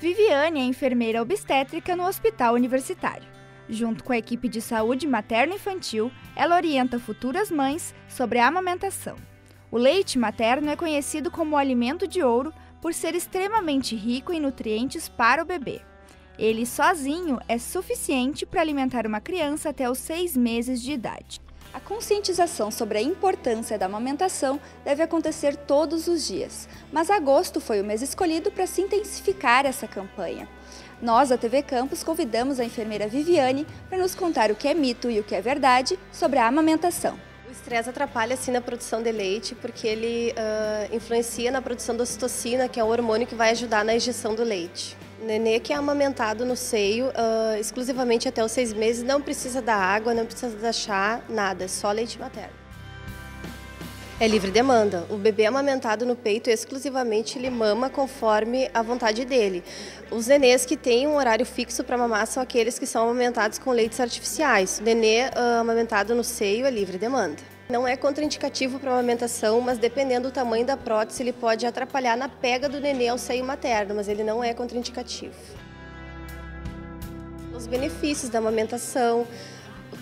Viviane é enfermeira obstétrica no Hospital Universitário. Junto com a equipe de saúde materno-infantil, ela orienta futuras mães sobre a amamentação. O leite materno é conhecido como alimento de ouro por ser extremamente rico em nutrientes para o bebê. Ele sozinho é suficiente para alimentar uma criança até os seis meses de idade. A conscientização sobre a importância da amamentação deve acontecer todos os dias, mas agosto foi o mês escolhido para se intensificar essa campanha. Nós, da TV Campus, convidamos a enfermeira Viviane para nos contar o que é mito e o que é verdade sobre a amamentação. O estresse atrapalha sim na produção de leite, porque ele uh, influencia na produção da ocitocina, que é o hormônio que vai ajudar na injeção do leite. Nenê que é amamentado no seio, uh, exclusivamente até os seis meses, não precisa da água, não precisa da chá, nada, é só leite materno. É livre demanda. O bebê amamentado no peito, exclusivamente, ele mama conforme a vontade dele. Os nenês que têm um horário fixo para mamar são aqueles que são amamentados com leites artificiais. O nenê uh, amamentado no seio é livre demanda. Não é contraindicativo para a amamentação, mas dependendo do tamanho da prótese, ele pode atrapalhar na pega do nenê ao seio materno, mas ele não é contraindicativo. Os benefícios da amamentação,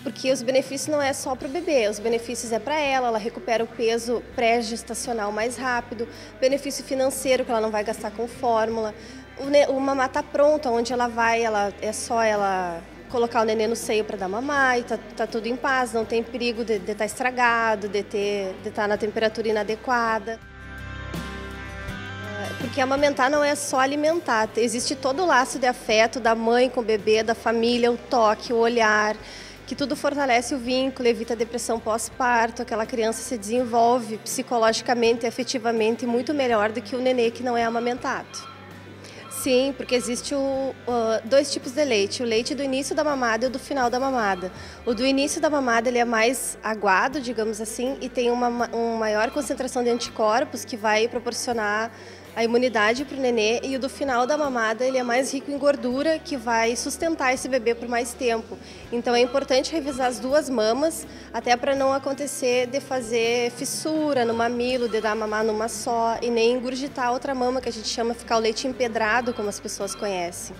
porque os benefícios não é só para o bebê, os benefícios é para ela, ela recupera o peso pré-gestacional mais rápido, benefício financeiro que ela não vai gastar com fórmula, o mamá está pronta, onde ela vai, ela é só ela colocar o neném no seio para dar mamar e tá, tá, tudo em paz, não tem perigo de estar tá estragado, de estar tá na temperatura inadequada. É, porque amamentar não é só alimentar, existe todo o laço de afeto da mãe com o bebê, da família, o toque, o olhar, que tudo fortalece o vínculo, evita a depressão pós-parto, aquela criança se desenvolve psicologicamente e afetivamente muito melhor do que o nenê que não é amamentado. Sim, porque existe o, dois tipos de leite, o leite do início da mamada e o do final da mamada. O do início da mamada ele é mais aguado, digamos assim, e tem uma, uma maior concentração de anticorpos que vai proporcionar a imunidade para o nenê e o do final da mamada ele é mais rico em gordura que vai sustentar esse bebê por mais tempo. Então é importante revisar as duas mamas até para não acontecer de fazer fissura no mamilo, de dar mamar numa só e nem engurgitar outra mama que a gente chama ficar o leite empedrado, como as pessoas conhecem.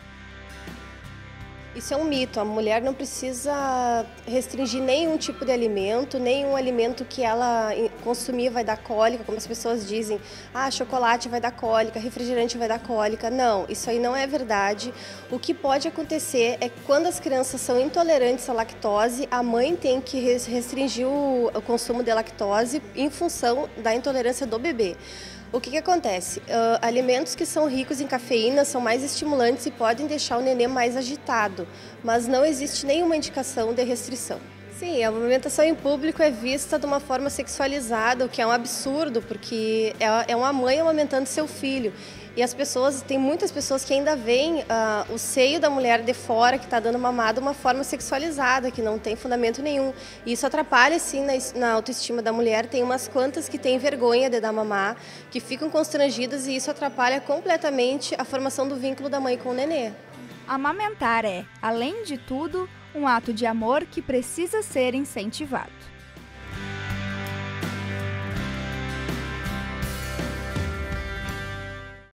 Isso é um mito. A mulher não precisa restringir nenhum tipo de alimento, nenhum alimento que ela consumir vai dar cólica, como as pessoas dizem. Ah, chocolate vai dar cólica, refrigerante vai dar cólica. Não, isso aí não é verdade. O que pode acontecer é que quando as crianças são intolerantes à lactose, a mãe tem que restringir o consumo de lactose em função da intolerância do bebê. O que, que acontece? Uh, alimentos que são ricos em cafeína são mais estimulantes e podem deixar o nenê mais agitado, mas não existe nenhuma indicação de restrição. Sim, a amamentação em público é vista de uma forma sexualizada, o que é um absurdo, porque é, é uma mãe amamentando seu filho. E as pessoas, tem muitas pessoas que ainda veem uh, o seio da mulher de fora que está dando mamada uma forma sexualizada, que não tem fundamento nenhum. E isso atrapalha sim na, na autoestima da mulher. Tem umas quantas que têm vergonha de dar mamar, que ficam constrangidas e isso atrapalha completamente a formação do vínculo da mãe com o nenê. Amamentar é, além de tudo, um ato de amor que precisa ser incentivado.